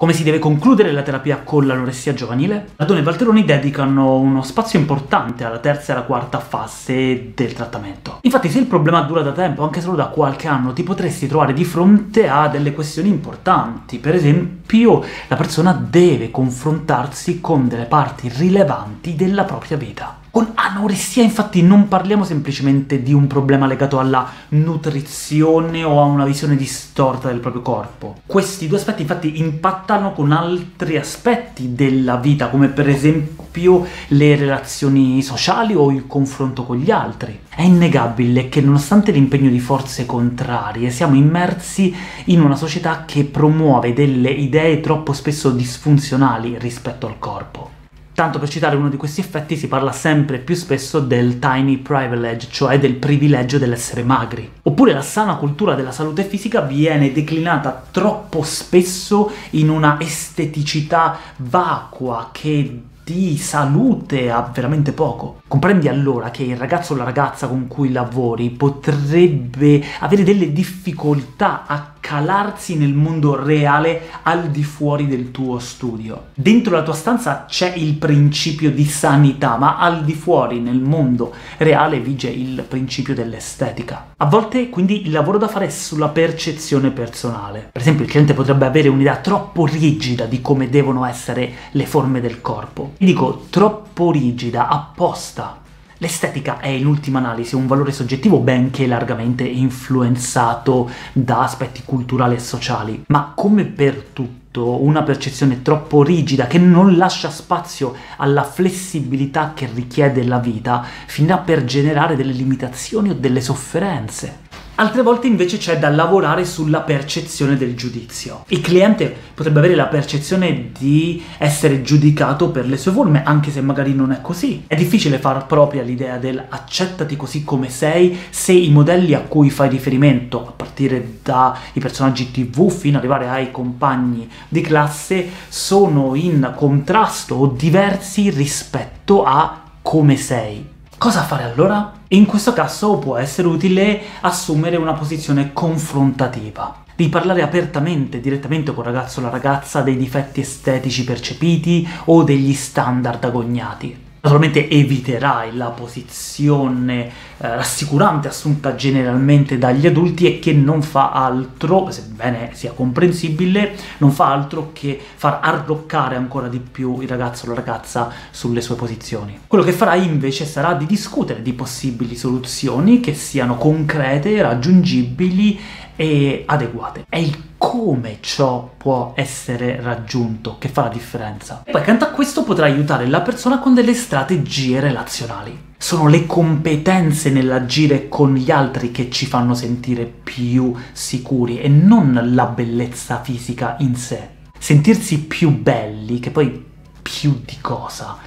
Come si deve concludere la terapia con l'anoressia giovanile? Ladone e Valteroni dedicano uno spazio importante alla terza e alla quarta fase del trattamento. Infatti se il problema dura da tempo, anche solo da qualche anno, ti potresti trovare di fronte a delle questioni importanti. Per esempio, la persona deve confrontarsi con delle parti rilevanti della propria vita. Con anoressia infatti non parliamo semplicemente di un problema legato alla nutrizione o a una visione distorta del proprio corpo. Questi due aspetti infatti impattano con altri aspetti della vita, come per esempio le relazioni sociali o il confronto con gli altri. È innegabile che nonostante l'impegno di forze contrarie siamo immersi in una società che promuove delle idee troppo spesso disfunzionali rispetto al corpo. Tanto per citare uno di questi effetti si parla sempre più spesso del tiny privilege, cioè del privilegio dell'essere magri. Oppure la sana cultura della salute fisica viene declinata troppo spesso in una esteticità vacua che di salute ha veramente poco. Comprendi allora che il ragazzo o la ragazza con cui lavori potrebbe avere delle difficoltà a calarsi nel mondo reale al di fuori del tuo studio. Dentro la tua stanza c'è il principio di sanità, ma al di fuori, nel mondo reale, vige il principio dell'estetica. A volte quindi il lavoro da fare è sulla percezione personale. Per esempio il cliente potrebbe avere un'idea troppo rigida di come devono essere le forme del corpo. E dico troppo rigida, apposta, L'estetica è in ultima analisi un valore soggettivo benché largamente influenzato da aspetti culturali e sociali, ma come per tutto una percezione troppo rigida che non lascia spazio alla flessibilità che richiede la vita finirà per generare delle limitazioni o delle sofferenze. Altre volte invece c'è da lavorare sulla percezione del giudizio. Il cliente potrebbe avere la percezione di essere giudicato per le sue forme, anche se magari non è così. È difficile far propria l'idea del accettati così come sei se i modelli a cui fai riferimento, a partire dai personaggi tv fino ad arrivare ai compagni di classe, sono in contrasto o diversi rispetto a come sei. Cosa fare allora? In questo caso può essere utile assumere una posizione confrontativa, di parlare apertamente, direttamente con il ragazzo o la ragazza dei difetti estetici percepiti o degli standard agognati. Naturalmente eviterai la posizione rassicurante assunta generalmente dagli adulti e che non fa altro, sebbene sia comprensibile, non fa altro che far arroccare ancora di più il ragazzo o la ragazza sulle sue posizioni. Quello che farai invece sarà di discutere di possibili soluzioni che siano concrete, raggiungibili e adeguate. È il come ciò può essere raggiunto che fa la differenza. E poi accanto a questo potrai aiutare la persona con delle strategie relazionali. Sono le competenze nell'agire con gli altri che ci fanno sentire più sicuri e non la bellezza fisica in sé. Sentirsi più belli, che poi più di cosa?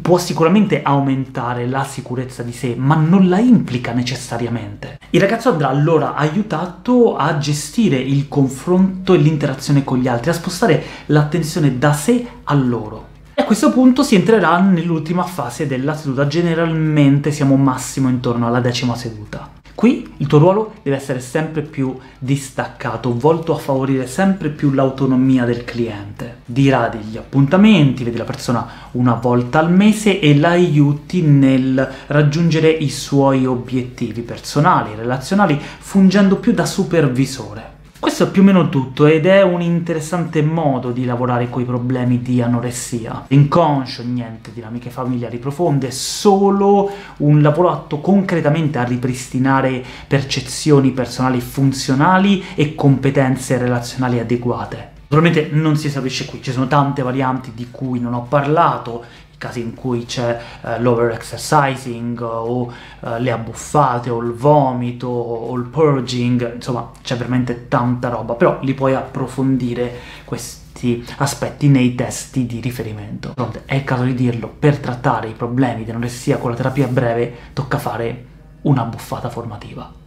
Può sicuramente aumentare la sicurezza di sé, ma non la implica necessariamente. Il ragazzo andrà allora aiutato a gestire il confronto e l'interazione con gli altri, a spostare l'attenzione da sé a loro. E a questo punto si entrerà nell'ultima fase della seduta, generalmente siamo massimo intorno alla decima seduta. Qui il tuo ruolo deve essere sempre più distaccato, volto a favorire sempre più l'autonomia del cliente. Dirà degli appuntamenti, vedi la persona una volta al mese e la aiuti nel raggiungere i suoi obiettivi personali, relazionali, fungendo più da supervisore. Questo è più o meno tutto ed è un interessante modo di lavorare con i problemi di anoressia. Inconscio, niente dinamiche familiari profonde, solo un lavoro atto concretamente a ripristinare percezioni personali funzionali e competenze relazionali adeguate. Naturalmente non si esaurisce qui, ci sono tante varianti di cui non ho parlato, casi in cui c'è uh, l'overexercising o uh, le abbuffate o il vomito o il purging, insomma c'è veramente tanta roba, però li puoi approfondire questi aspetti nei testi di riferimento. Pronto, è il caso di dirlo, per trattare i problemi di anoressia con la terapia breve tocca fare una buffata formativa.